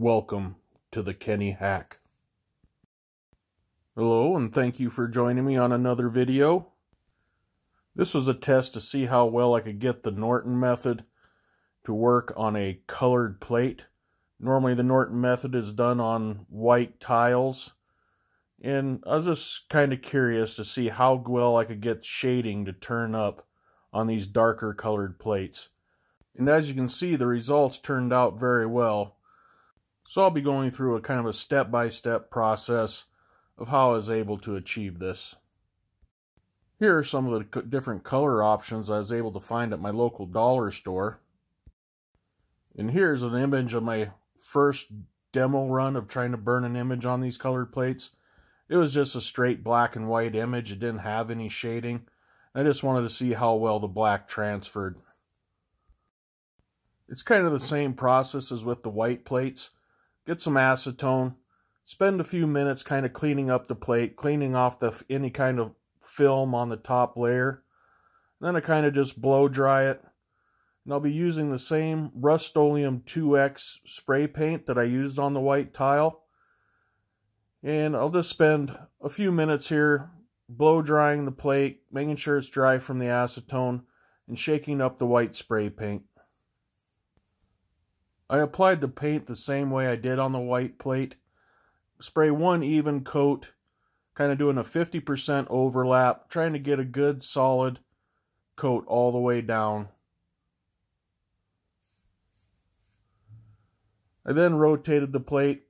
Welcome to the Kenny Hack. Hello, and thank you for joining me on another video. This was a test to see how well I could get the Norton method to work on a colored plate. Normally the Norton method is done on white tiles. And I was just kind of curious to see how well I could get shading to turn up on these darker colored plates. And as you can see, the results turned out very well. So I'll be going through a kind of a step-by-step -step process of how I was able to achieve this. Here are some of the different color options I was able to find at my local dollar store. And here's an image of my first demo run of trying to burn an image on these colored plates. It was just a straight black and white image. It didn't have any shading. I just wanted to see how well the black transferred. It's kind of the same process as with the white plates. Get some acetone, spend a few minutes kind of cleaning up the plate, cleaning off the any kind of film on the top layer. Then I kind of just blow dry it. And I'll be using the same Rust-Oleum 2X spray paint that I used on the white tile. And I'll just spend a few minutes here blow drying the plate, making sure it's dry from the acetone, and shaking up the white spray paint. I applied the paint the same way I did on the white plate. Spray one even coat, kind of doing a 50% overlap, trying to get a good solid coat all the way down. I then rotated the plate.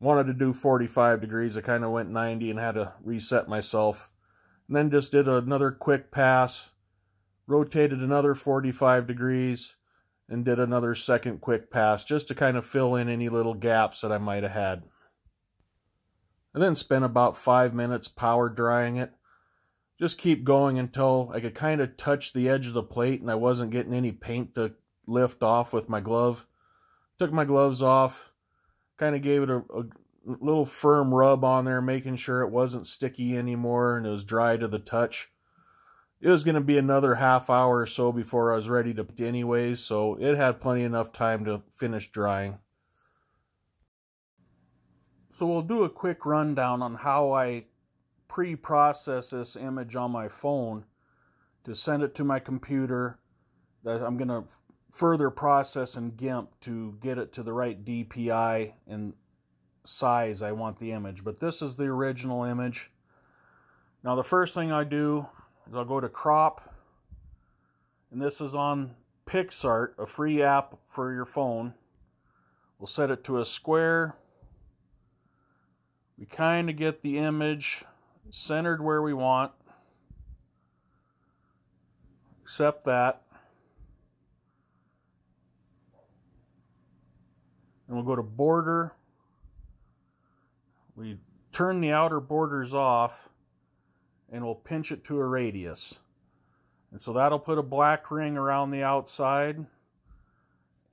Wanted to do 45 degrees. I kind of went 90 and had to reset myself. And then just did another quick pass. Rotated another 45 degrees and did another second quick pass just to kind of fill in any little gaps that I might have had. And then spent about five minutes power drying it. Just keep going until I could kind of touch the edge of the plate and I wasn't getting any paint to lift off with my glove. Took my gloves off, kind of gave it a, a little firm rub on there, making sure it wasn't sticky anymore and it was dry to the touch it was going to be another half hour or so before I was ready to anyways, so it had plenty enough time to finish drying. So we'll do a quick rundown on how I pre-process this image on my phone to send it to my computer that I'm going to further process in GIMP to get it to the right DPI and size I want the image. But this is the original image. Now the first thing I do is I'll go to crop, and this is on PicsArt, a free app for your phone. We'll set it to a square. We kind of get the image centered where we want. Accept that. And we'll go to border. We turn the outer borders off and we'll pinch it to a radius. And so that'll put a black ring around the outside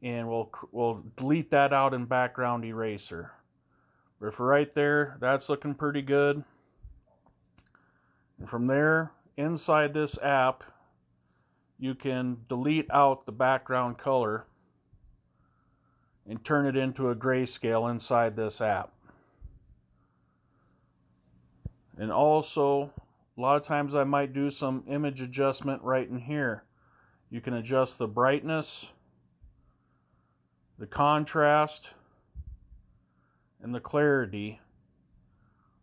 and we'll, we'll delete that out in background eraser. But for right there, that's looking pretty good. And from there, inside this app, you can delete out the background color and turn it into a grayscale inside this app. And also, a lot of times I might do some image adjustment right in here. You can adjust the brightness, the contrast, and the clarity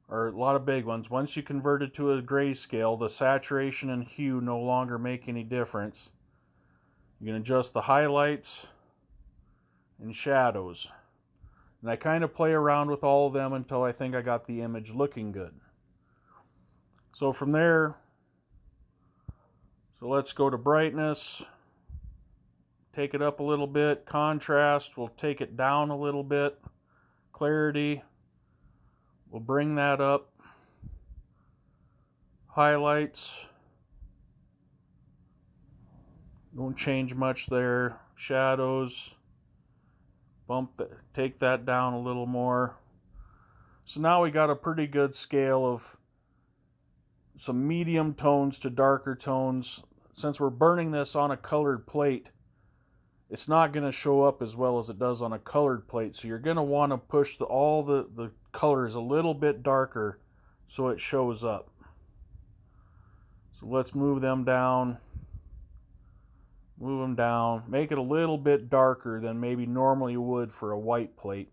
are a lot of big ones. Once you convert it to a grayscale, the saturation and hue no longer make any difference. You can adjust the highlights and shadows. And I kind of play around with all of them until I think I got the image looking good. So from there, so let's go to brightness, take it up a little bit, contrast, we'll take it down a little bit, clarity, we'll bring that up, highlights, don't change much there, shadows, bump that, take that down a little more. So now we got a pretty good scale of some medium tones to darker tones. Since we're burning this on a colored plate, it's not going to show up as well as it does on a colored plate. So you're going to want to push the, all the, the colors a little bit darker so it shows up. So let's move them down. Move them down. Make it a little bit darker than maybe normally would for a white plate.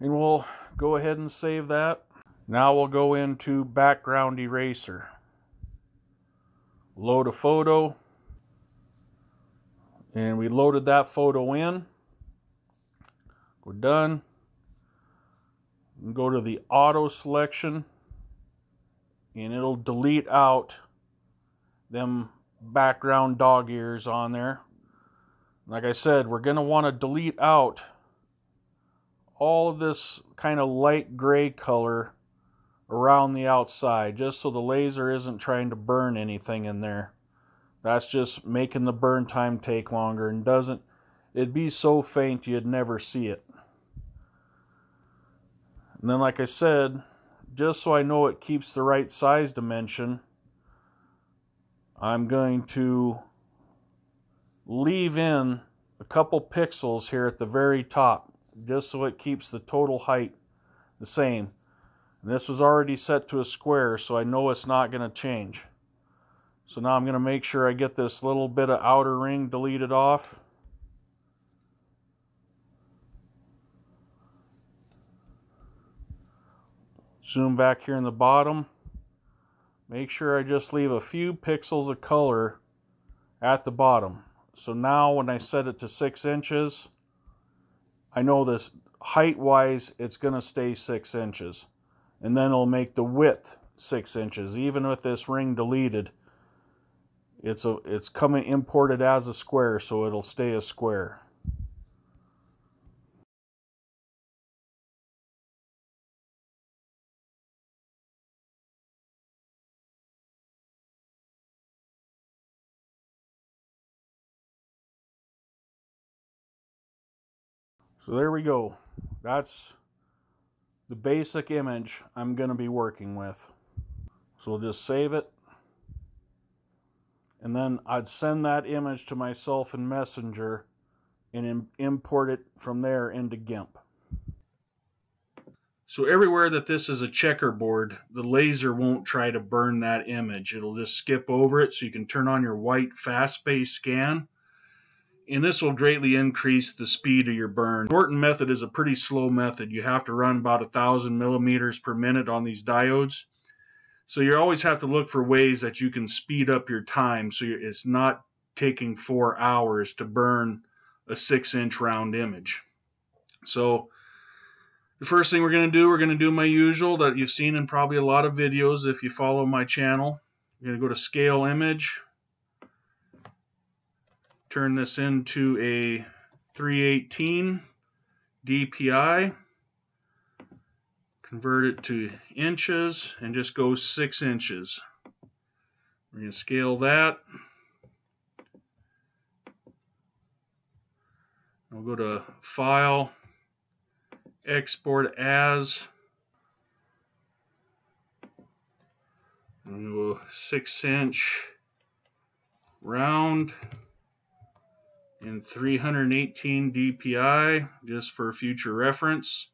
And we'll go ahead and save that. Now we'll go into background eraser. Load a photo and we loaded that photo in. We're done. go to the auto selection and it'll delete out them background dog ears on there. Like I said, we're going to want to delete out all of this kind of light gray color around the outside just so the laser isn't trying to burn anything in there. That's just making the burn time take longer and doesn't, it'd be so faint you'd never see it. And then like I said, just so I know it keeps the right size dimension, I'm going to leave in a couple pixels here at the very top just so it keeps the total height the same. And this is already set to a square so I know it's not going to change. So now I'm going to make sure I get this little bit of outer ring deleted off. Zoom back here in the bottom. Make sure I just leave a few pixels of color at the bottom. So now when I set it to 6 inches, I know this height-wise it's going to stay 6 inches. And then it'll make the width 6 inches. Even with this ring deleted, it's a it's coming imported as a square, so it'll stay a square. So there we go. That's the basic image I'm going to be working with. So we'll just save it and then I'd send that image to myself in Messenger and import it from there into GIMP. So everywhere that this is a checkerboard, the laser won't try to burn that image. It'll just skip over it so you can turn on your white fast space scan. And this will greatly increase the speed of your burn. Norton method is a pretty slow method. You have to run about a thousand millimeters per minute on these diodes. So you always have to look for ways that you can speed up your time so it's not taking four hours to burn a six inch round image. So the first thing we're going to do, we're going to do my usual that you've seen in probably a lot of videos if you follow my channel. I'm going to go to scale image, turn this into a 318 DPI convert it to inches and just go six inches. We're going to scale that. We'll go to File, Export As. And we'll go six inch round in 318 DPI just for future reference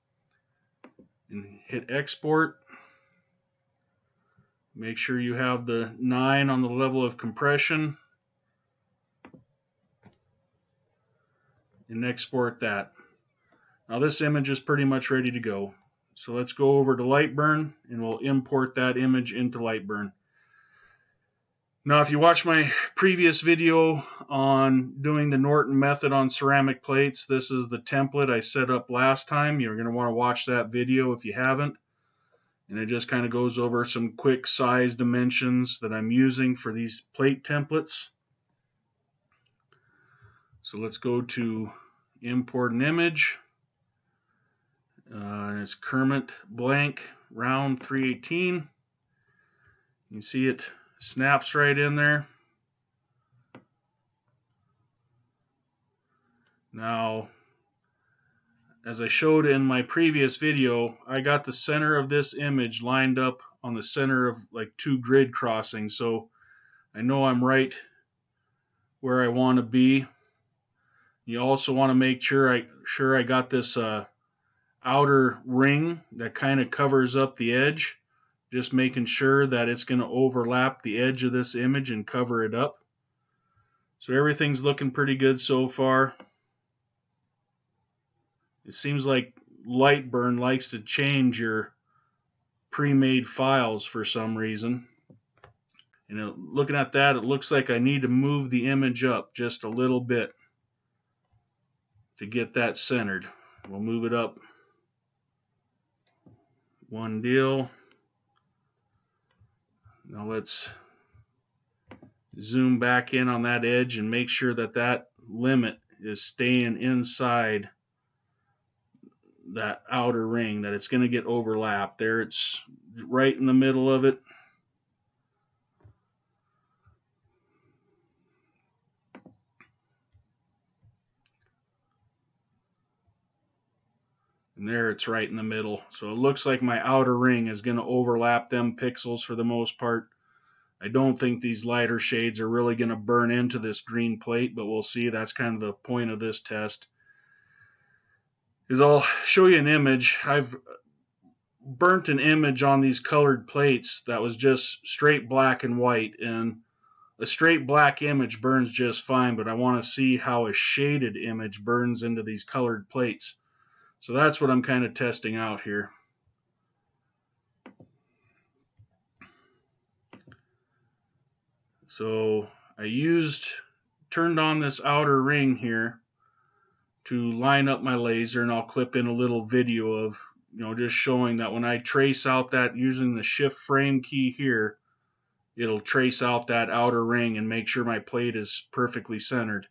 and hit export. Make sure you have the 9 on the level of compression and export that. Now this image is pretty much ready to go. So let's go over to Lightburn and we'll import that image into Lightburn. Now, if you watch my previous video on doing the Norton method on ceramic plates, this is the template I set up last time. You're going to want to watch that video if you haven't. And it just kind of goes over some quick size dimensions that I'm using for these plate templates. So let's go to import an image. Uh, it's Kermit blank round 318. You can see it snaps right in there. Now, as I showed in my previous video, I got the center of this image lined up on the center of like two grid crossings. So I know I'm right where I want to be. You also want to make sure I sure I got this uh, outer ring that kind of covers up the edge. Just making sure that it's going to overlap the edge of this image and cover it up. So everything's looking pretty good so far. It seems like Lightburn likes to change your pre-made files for some reason. And looking at that, it looks like I need to move the image up just a little bit to get that centered. We'll move it up one deal. Now let's zoom back in on that edge and make sure that that limit is staying inside that outer ring, that it's going to get overlapped. There it's right in the middle of it. And there it's right in the middle. So it looks like my outer ring is going to overlap them pixels for the most part. I don't think these lighter shades are really going to burn into this green plate, but we'll see. That's kind of the point of this test. Is I'll show you an image. I've burnt an image on these colored plates that was just straight black and white, and a straight black image burns just fine, but I want to see how a shaded image burns into these colored plates. So that's what I'm kind of testing out here. So I used, turned on this outer ring here to line up my laser and I'll clip in a little video of, you know, just showing that when I trace out that using the shift frame key here, it'll trace out that outer ring and make sure my plate is perfectly centered.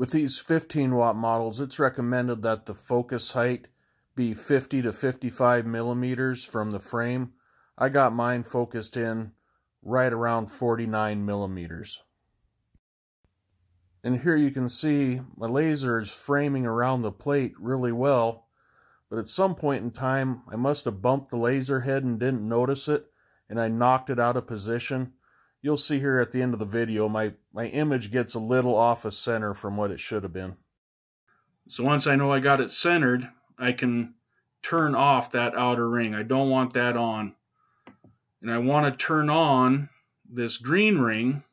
With these 15 watt models, it's recommended that the focus height be 50 to 55 millimeters from the frame. I got mine focused in right around 49 millimeters. And here you can see my laser is framing around the plate really well, but at some point in time I must have bumped the laser head and didn't notice it, and I knocked it out of position you'll see here at the end of the video, my, my image gets a little off of center from what it should have been. So once I know I got it centered, I can turn off that outer ring. I don't want that on. And I want to turn on this green ring,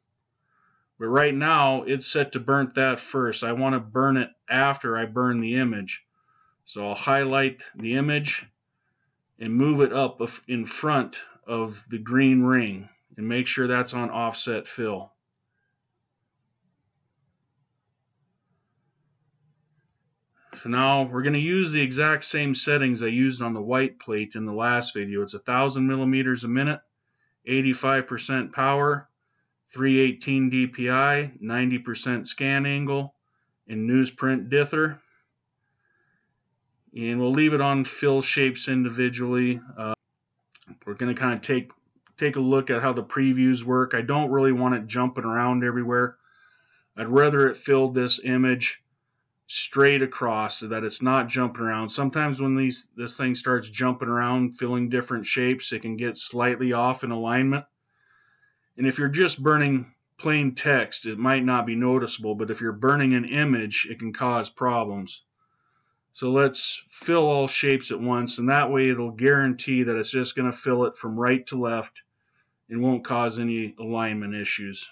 but right now it's set to burn that first. I want to burn it after I burn the image. So I'll highlight the image and move it up in front of the green ring and make sure that's on offset fill. So now we're going to use the exact same settings I used on the white plate in the last video. It's 1000 millimeters a minute, 85% power, 318 DPI, 90% scan angle, and newsprint dither. And we'll leave it on fill shapes individually. Uh, we're going to kind of take take a look at how the previews work. I don't really want it jumping around everywhere. I'd rather it filled this image straight across so that it's not jumping around. Sometimes when these this thing starts jumping around, filling different shapes, it can get slightly off in alignment. And if you're just burning plain text, it might not be noticeable, but if you're burning an image, it can cause problems. So let's fill all shapes at once, and that way it'll guarantee that it's just going to fill it from right to left and won't cause any alignment issues.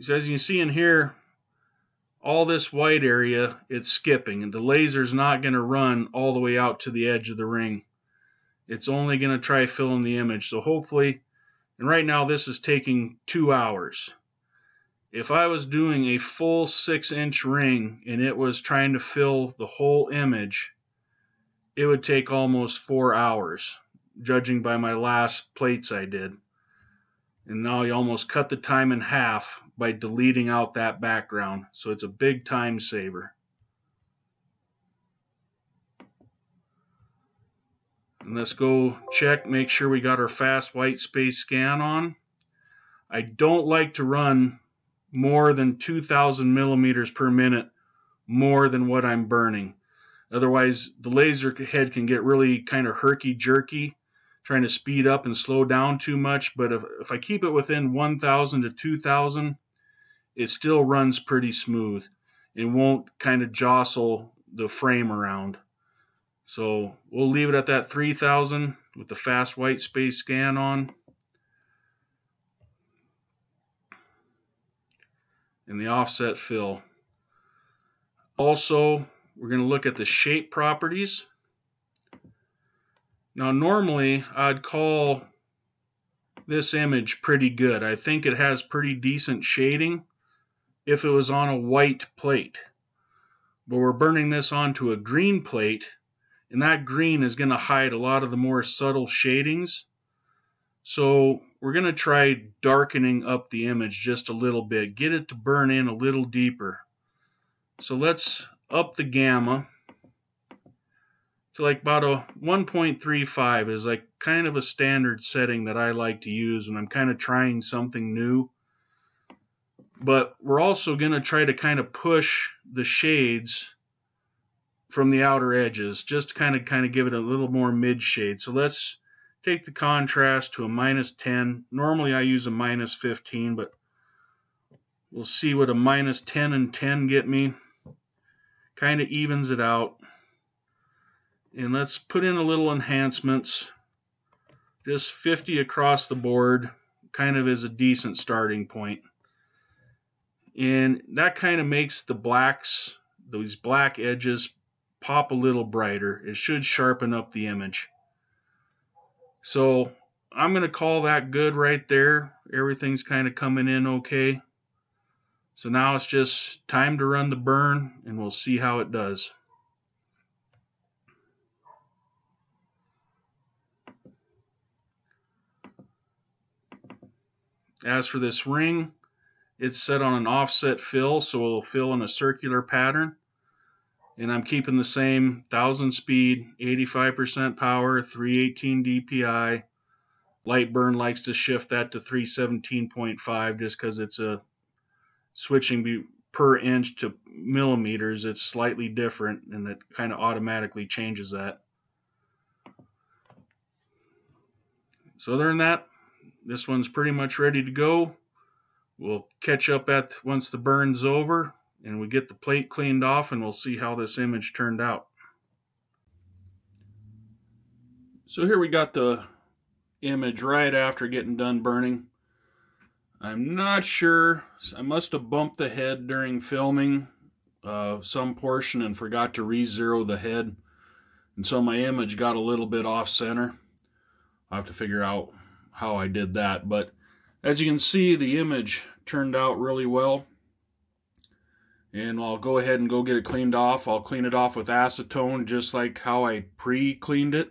So as you can see in here, all this white area, it's skipping, and the laser's not going to run all the way out to the edge of the ring. It's only going to try filling the image. So hopefully, and right now this is taking two hours if I was doing a full six inch ring and it was trying to fill the whole image, it would take almost four hours, judging by my last plates I did. And now you almost cut the time in half by deleting out that background. So it's a big time saver. And let's go check, make sure we got our fast white space scan on. I don't like to run more than 2,000 millimeters per minute more than what I'm burning. Otherwise, the laser head can get really kind of herky-jerky, trying to speed up and slow down too much. But if, if I keep it within 1,000 to 2,000, it still runs pretty smooth and won't kind of jostle the frame around. So we'll leave it at that 3000 with the fast white space scan on. And the offset fill. Also, we're going to look at the shape properties. Now normally I'd call this image pretty good. I think it has pretty decent shading if it was on a white plate. But we're burning this onto a green plate and that green is going to hide a lot of the more subtle shadings. So we're going to try darkening up the image just a little bit, get it to burn in a little deeper. So let's up the gamma to like about a 1.35 is like kind of a standard setting that I like to use when I'm kind of trying something new. But we're also going to try to kind of push the shades from the outer edges, just to kind of kind of give it a little more mid shade. So let's take the contrast to a minus 10. Normally I use a minus 15, but we'll see what a minus 10 and 10 get me. Kind of evens it out. And let's put in a little enhancements. Just 50 across the board kind of is a decent starting point. And that kind of makes the blacks, these black edges, pop a little brighter. It should sharpen up the image. So I'm going to call that good right there. Everything's kind of coming in okay. So now it's just time to run the burn and we'll see how it does. As for this ring, it's set on an offset fill, so it'll fill in a circular pattern and I'm keeping the same 1000 speed, 85% power, 318 DPI. Lightburn likes to shift that to 317.5 just because it's a switching per inch to millimeters. It's slightly different and it kind of automatically changes that. So other than that, this one's pretty much ready to go. We'll catch up at once the burn's over and we get the plate cleaned off and we'll see how this image turned out. So here we got the image right after getting done burning. I'm not sure. I must have bumped the head during filming uh, some portion and forgot to re-zero the head. And so my image got a little bit off center. I'll have to figure out how I did that. But as you can see, the image turned out really well and I'll go ahead and go get it cleaned off. I'll clean it off with acetone just like how I pre-cleaned it.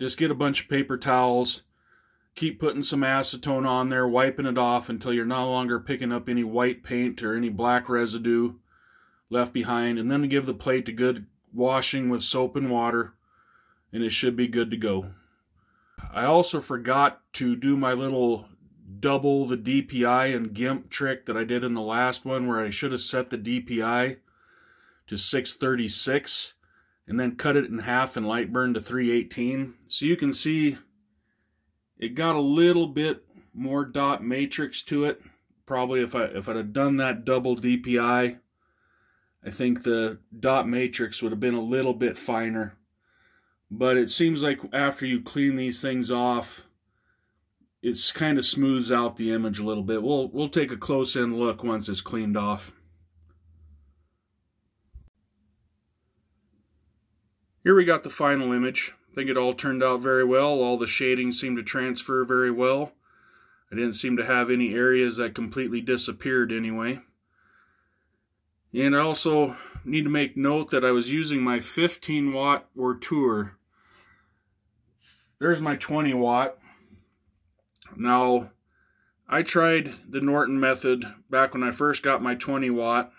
Just get a bunch of paper towels, keep putting some acetone on there, wiping it off until you're no longer picking up any white paint or any black residue left behind, and then give the plate a good washing with soap and water, and it should be good to go. I also forgot to do my little double the DPI and GIMP trick that I did in the last one where I should have set the DPI to 636 and then cut it in half and Lightburn to 318. So you can see it got a little bit more dot matrix to it. Probably if I if I'd have done that double DPI, I think the dot matrix would have been a little bit finer. But it seems like after you clean these things off, it's kind of smooths out the image a little bit. We'll, we'll take a close in look once it's cleaned off. Here we got the final image. I think it all turned out very well. All the shading seemed to transfer very well. I didn't seem to have any areas that completely disappeared anyway. And I also need to make note that I was using my 15 watt Ortur. There's my 20 watt. Now, I tried the Norton method back when I first got my 20 watt,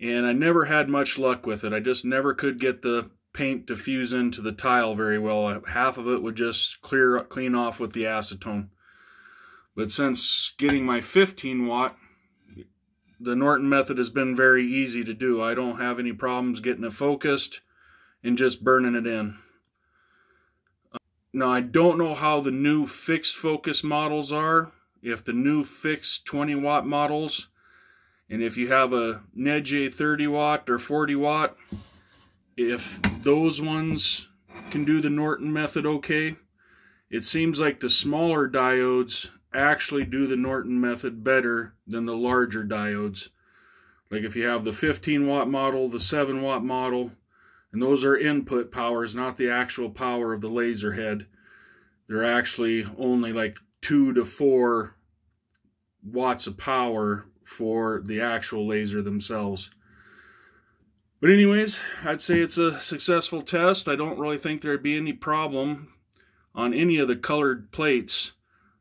and I never had much luck with it. I just never could get the paint to fuse into the tile very well. Uh, half of it would just clear clean off with the acetone. But since getting my 15 watt, the Norton method has been very easy to do. I don't have any problems getting it focused and just burning it in. Now, I don't know how the new fixed focus models are. If the new fixed 20 watt models, and if you have a NEJE 30 watt or 40 watt, if those ones can do the Norton method okay, it seems like the smaller diodes actually do the Norton method better than the larger diodes. Like if you have the 15 watt model, the 7 watt model, and those are input powers, not the actual power of the laser head. They're actually only like 2 to 4 watts of power for the actual laser themselves. But anyways, I'd say it's a successful test. I don't really think there'd be any problem on any of the colored plates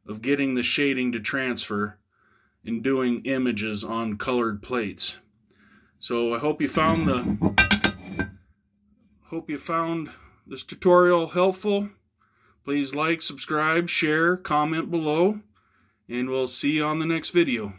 of getting the shading to transfer and doing images on colored plates. So I hope you found the hope you found this tutorial helpful. Please like, subscribe, share, comment below, and we'll see you on the next video.